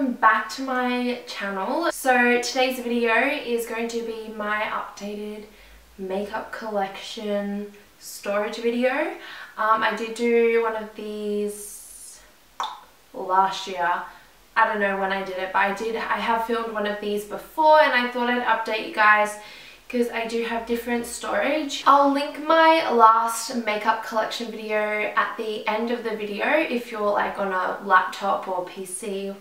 welcome back to my channel. So today's video is going to be my updated makeup collection storage video. Um, I did do one of these last year. I don't know when I did it, but I did. I have filmed one of these before and I thought I'd update you guys because I do have different storage. I'll link my last makeup collection video at the end of the video if you're like on a laptop or PC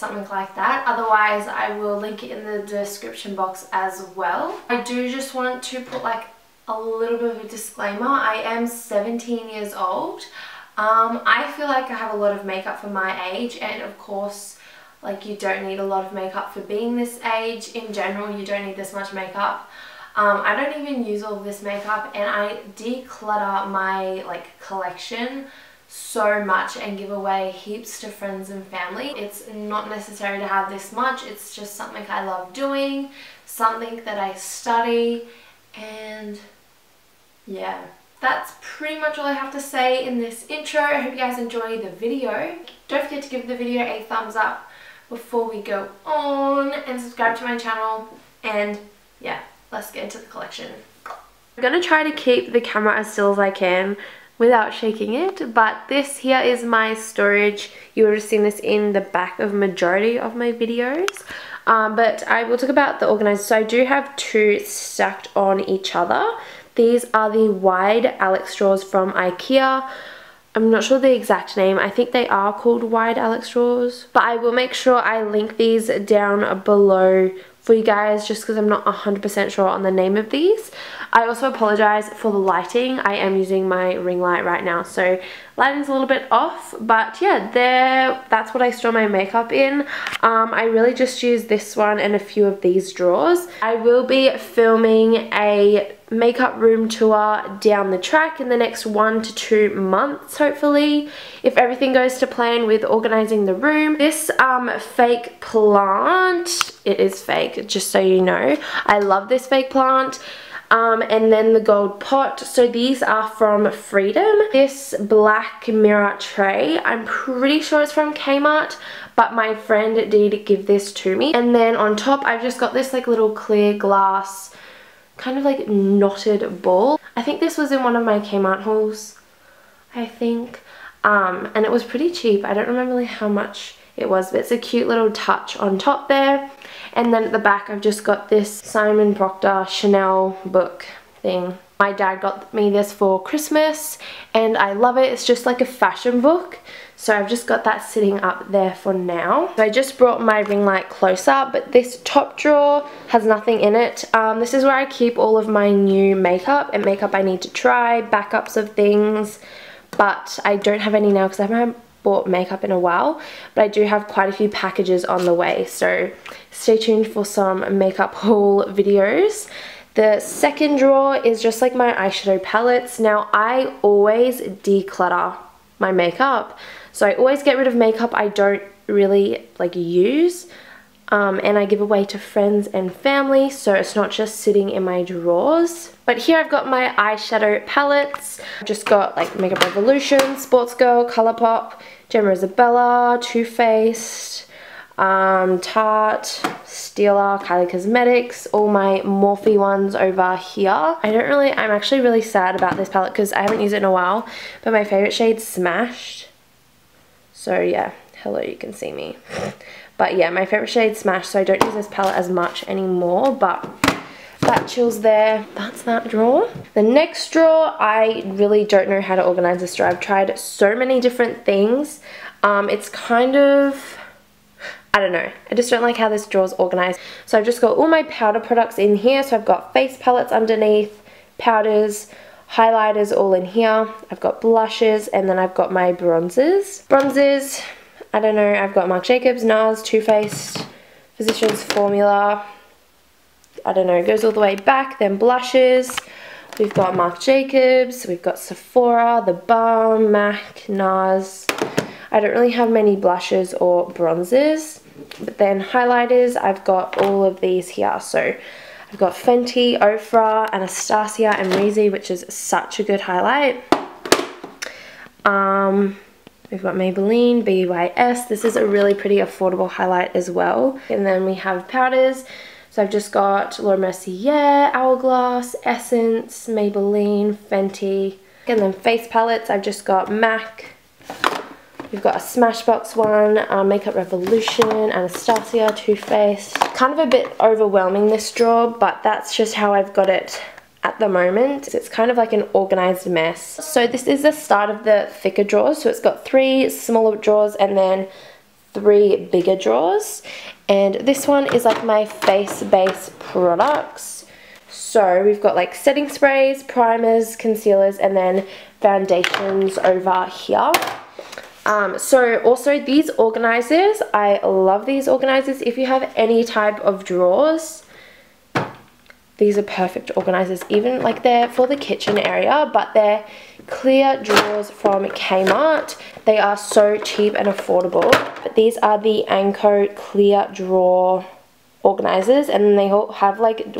something like that. Otherwise, I will link it in the description box as well. I do just want to put like a little bit of a disclaimer. I am 17 years old. Um, I feel like I have a lot of makeup for my age and of course like you don't need a lot of makeup for being this age. In general, you don't need this much makeup. Um, I don't even use all this makeup and I declutter my like collection so much and give away heaps to friends and family. It's not necessary to have this much, it's just something I love doing, something that I study and yeah. That's pretty much all I have to say in this intro. I hope you guys enjoy the video. Don't forget to give the video a thumbs up before we go on and subscribe to my channel and yeah let's get into the collection. I'm going to try to keep the camera as still as I can without shaking it but this here is my storage you would have seen this in the back of majority of my videos um, but I will talk about the organizer so I do have two stacked on each other these are the wide Alex drawers from Ikea I'm not sure the exact name. I think they are called wide Alex drawers. But I will make sure I link these down below for you guys just because I'm not 100% sure on the name of these. I also apologize for the lighting. I am using my ring light right now so lighting's a little bit off but yeah there that's what I store my makeup in. Um, I really just use this one and a few of these drawers. I will be filming a makeup room tour down the track in the next one to two months hopefully if everything goes to plan with organizing the room this um fake plant it is fake just so you know i love this fake plant um, and then the gold pot. So these are from Freedom. This black mirror tray, I'm pretty sure it's from Kmart, but my friend did give this to me. And then on top, I've just got this like little clear glass kind of like knotted ball. I think this was in one of my Kmart hauls, I think. Um, and it was pretty cheap. I don't remember how much it was, but it's a cute little touch on top there. And then at the back, I've just got this Simon Procter Chanel book thing. My dad got me this for Christmas and I love it. It's just like a fashion book. So I've just got that sitting up there for now. So I just brought my ring light closer, but this top drawer has nothing in it. Um, this is where I keep all of my new makeup and makeup I need to try, backups of things, but I don't have any now because I haven't bought makeup in a while, but I do have quite a few packages on the way, so stay tuned for some makeup haul videos. The second drawer is just like my eyeshadow palettes. Now I always declutter my makeup. So I always get rid of makeup I don't really like use um, and I give away to friends and family so it's not just sitting in my drawers. But here I've got my eyeshadow palettes. I've just got like Makeup Revolution, Sportsgirl, Colourpop, Gemma Isabella, Too Faced, um, Tarte, Stila, Kylie Cosmetics, all my Morphe ones over here. I don't really, I'm actually really sad about this palette because I haven't used it in a while, but my favorite shade's Smashed. So yeah, hello, you can see me. But yeah, my favorite shade Smashed, so I don't use this palette as much anymore, but that chills there. That's that drawer. The next drawer, I really don't know how to organize this drawer. I've tried so many different things. Um, it's kind of, I don't know. I just don't like how this drawer is organized. So I've just got all my powder products in here. So I've got face palettes underneath, powders, highlighters all in here. I've got blushes and then I've got my bronzers. Bronzers, I don't know, I've got Marc Jacobs, NARS, Too Faced, Physicians Formula. I don't know, it goes all the way back. Then blushes. We've got Marc Jacobs, we've got Sephora, The Balm, MAC, NARS. I don't really have many blushes or bronzers. But then highlighters, I've got all of these here. So I've got Fenty, Ofra, Anastasia, and Reezy, which is such a good highlight. Um, We've got Maybelline, BYS. This is a really pretty affordable highlight as well. And then we have powders. So I've just got Laura Mercier, Hourglass, Essence, Maybelline, Fenty. And then face palettes, I've just got MAC. We've got a Smashbox one, Makeup Revolution, Anastasia, Too Faced. Kind of a bit overwhelming this drawer, but that's just how I've got it at the moment. It's kind of like an organized mess. So this is the start of the thicker drawers. So it's got three smaller drawers and then three bigger drawers. And this one is like my face base products. So we've got like setting sprays, primers, concealers, and then foundations over here. Um, so also these organizers, I love these organizers. If you have any type of drawers, these are perfect organizers, even like they're for the kitchen area, but they're clear drawers from Kmart. They are so cheap and affordable. But these are the Anko clear drawer organizers and they all have like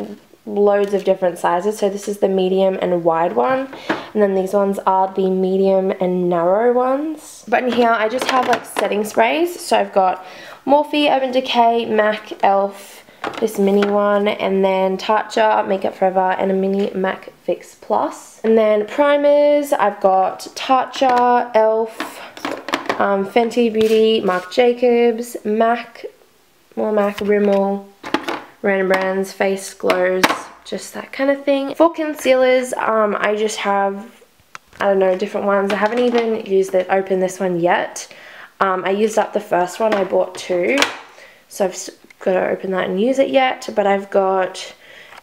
loads of different sizes. So this is the medium and wide one. And then these ones are the medium and narrow ones. But in here I just have like setting sprays. So I've got Morphe, Urban Decay, MAC, e.l.f., this mini one, and then Tatcha, Makeup Forever, and a mini MAC Fix Plus. And then primers, I've got Tatcha, e.l.f., um, Fenty Beauty, Marc Jacobs, MAC, more MAC, Rimmel, Random Brands, Face Glows, just that kind of thing. For concealers, um, I just have, I don't know, different ones. I haven't even used it, opened this one yet. Um, I used up the first one, I bought two. So I've got to open that and use it yet, but I've got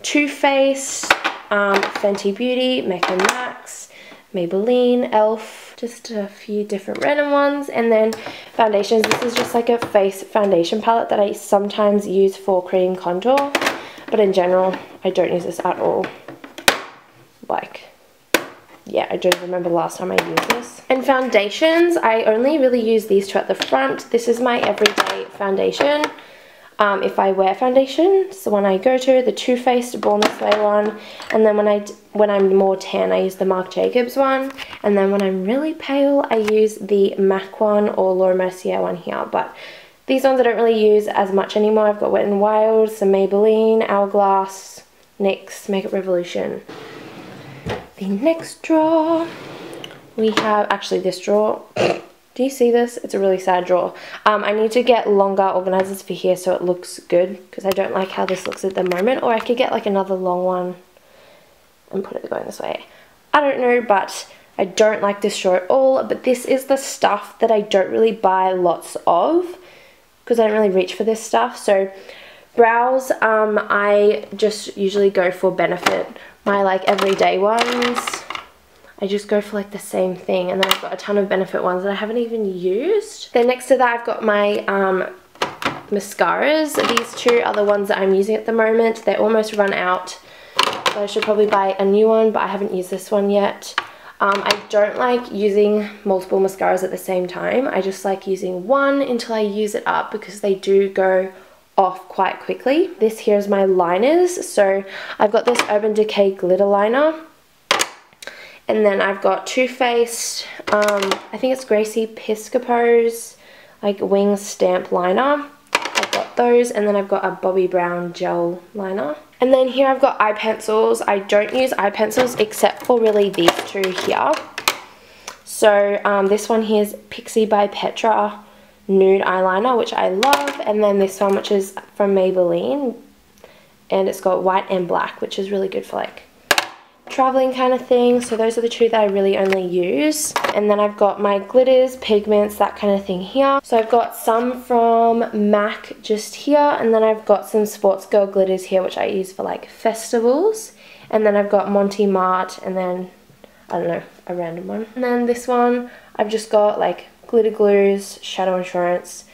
Too Faced, um, Fenty Beauty, Mecca Max, Maybelline, e.l.f., just a few different random ones, and then foundations. This is just like a face foundation palette that I sometimes use for creating contour, but in general, I don't use this at all. Like, yeah, I don't remember last time I used this. And foundations, I only really use these two at the front. This is my everyday foundation um, if I wear foundation. So when I go to the Too Faced This Way one, and then when I when I'm more tan, I use the Marc Jacobs one, and then when I'm really pale, I use the MAC one or Laura Mercier one here. But these ones I don't really use as much anymore. I've got Wet n Wild, some Maybelline, Hourglass, NYX, Makeup Revolution. The next drawer, we have actually this drawer. Do you see this? It's a really sad drawer. Um, I need to get longer organizers for here so it looks good because I don't like how this looks at the moment. Or I could get like another long one and put it going this way. I don't know, but I don't like this drawer at all. But this is the stuff that I don't really buy lots of because I don't really reach for this stuff. So brows, um, I just usually go for Benefit. My like everyday ones I just go for like the same thing and then I've got a ton of Benefit ones that I haven't even used. Then next to that I've got my um, mascaras. These two are the ones that I'm using at the moment. They're almost run out so I should probably buy a new one but I haven't used this one yet. Um, I don't like using multiple mascaras at the same time. I just like using one until I use it up because they do go off quite quickly. This here is my liners. So I've got this Urban Decay glitter liner. And then I've got Too Faced, um, I think it's Gracie Piscopo's like wing stamp liner. I've got those and then I've got a Bobbi Brown gel liner. And then here I've got eye pencils. I don't use eye pencils except for really these two here. So um, this one here is Pixi by Petra nude eyeliner, which I love. And then this one, which is from Maybelline. And it's got white and black, which is really good for like traveling kind of thing. So those are the two that I really only use. And then I've got my glitters, pigments, that kind of thing here. So I've got some from MAC just here. And then I've got some Sportsgirl glitters here, which I use for like festivals. And then I've got Mont Marte and then, I don't know, a random one. And then this one, I've just got like glitter glues, shadow insurance,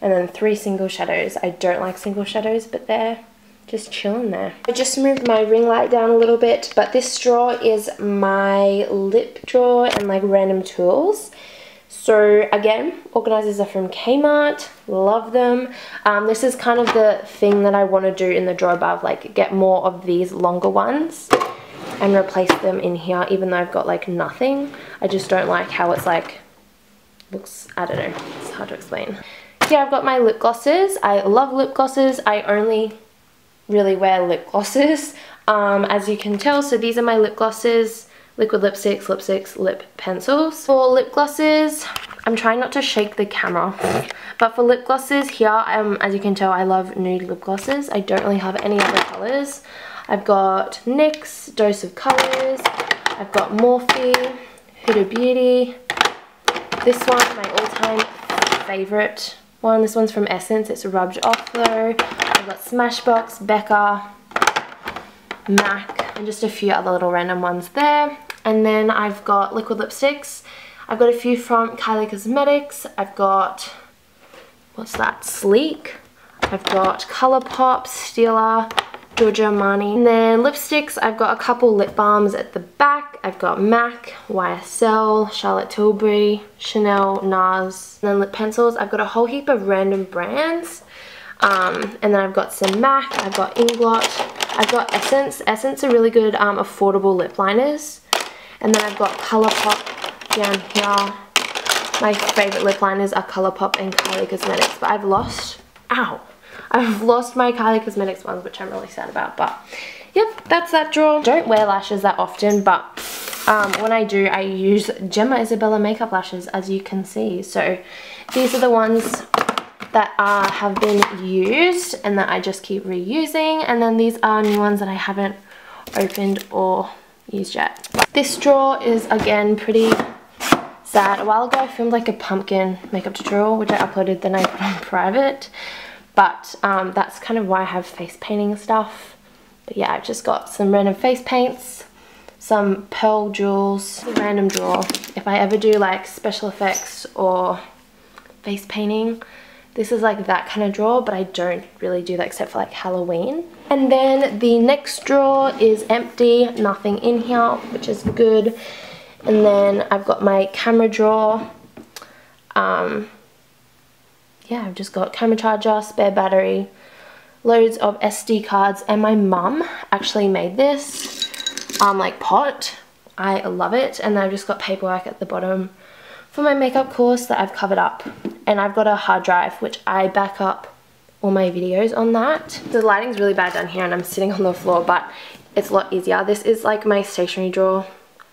and then three single shadows. I don't like single shadows, but they're just chilling there. I just moved my ring light down a little bit, but this drawer is my lip drawer and like random tools. So again, organizers are from Kmart, love them. Um, this is kind of the thing that I want to do in the drawer above, like get more of these longer ones and replace them in here, even though I've got like nothing. I just don't like how it's like looks, I don't know, it's hard to explain. Here I've got my lip glosses. I love lip glosses. I only really wear lip glosses, um, as you can tell. So these are my lip glosses, liquid lipsticks, lipsticks, lip pencils. For lip glosses, I'm trying not to shake the camera. But for lip glosses here, um, as you can tell, I love nude lip glosses. I don't really have any other colours. I've got NYX, Dose of Colours. I've got Morphe, Huda Beauty. This one, my all-time favourite one. This one's from Essence. It's rubbed off though. I've got Smashbox, Becca, MAC, and just a few other little random ones there. And then I've got liquid lipsticks. I've got a few from Kylie Cosmetics. I've got, what's that, Sleek. I've got Colourpop, Stila, Giorgio Armani. And then lipsticks, I've got a couple lip balms at the back. I've got MAC, YSL, Charlotte Tilbury, Chanel, NARS. And then lip pencils, I've got a whole heap of random brands. Um, and then I've got some MAC, I've got Inglot, I've got Essence. Essence are really good um, affordable lip liners. And then I've got Colourpop down here. My favourite lip liners are Colourpop and Kylie Cosmetics. But I've lost, ow, I've lost my Kylie Cosmetics ones, which I'm really sad about. But, yep, that's that drawer. Don't wear lashes that often, but um, when I do, I use Gemma Isabella makeup lashes, as you can see. So, these are the ones that uh, have been used and that I just keep reusing. And then these are new ones that I haven't opened or used yet. This drawer is, again, pretty sad. A while ago, I filmed like a pumpkin makeup tutorial, which I uploaded, then I put on private. But um, that's kind of why I have face painting stuff. But yeah, I've just got some random face paints, some pearl jewels, random drawer. If I ever do like special effects or face painting, this is like that kind of drawer, but I don't really do that except for like Halloween. And then the next drawer is empty, nothing in here, which is good. And then I've got my camera drawer. Um, yeah, I've just got camera charger, spare battery, loads of SD cards, and my mum actually made this um, like pot. I love it. And I've just got paperwork at the bottom for my makeup course that I've covered up. And I've got a hard drive, which I back up all my videos on that. The lighting's really bad down here and I'm sitting on the floor, but it's a lot easier. This is like my stationery drawer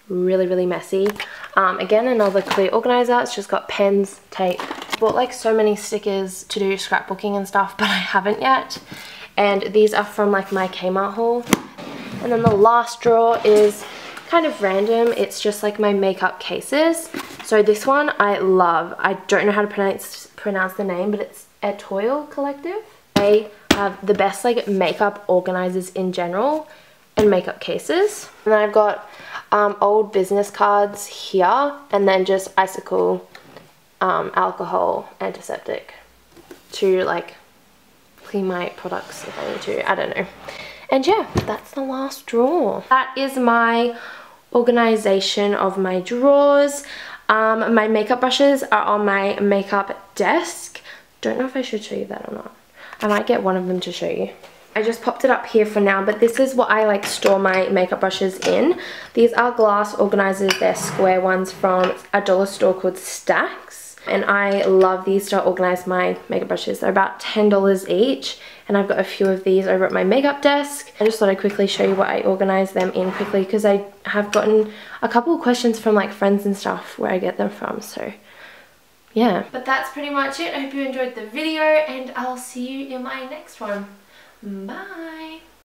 really really messy um, again another clear organizer it's just got pens tape bought like so many stickers to do scrapbooking and stuff but I haven't yet. And these are from like my Kmart haul. And then the last drawer is kind of random. It's just like my makeup cases. So this one I love. I don't know how to pronounce pronounce the name but it's Etoile Collective. They have the best like makeup organizers in general and makeup cases. And then I've got um, old business cards here and then just Isocol um, alcohol antiseptic to like clean my products if I need to. I don't know. And yeah, that's the last drawer. That is my organization of my drawers. Um, my makeup brushes are on my makeup desk. Don't know if I should show you that or not. I might get one of them to show you. I just popped it up here for now, but this is what I like store my makeup brushes in. These are glass organizers. They're square ones from a dollar store called Stacks. And I love these to organize my makeup brushes. They're about $10 each. And I've got a few of these over at my makeup desk. I just thought I'd quickly show you what I organize them in quickly because I have gotten a couple of questions from like friends and stuff where I get them from. So yeah. But that's pretty much it. I hope you enjoyed the video and I'll see you in my next one. Bye.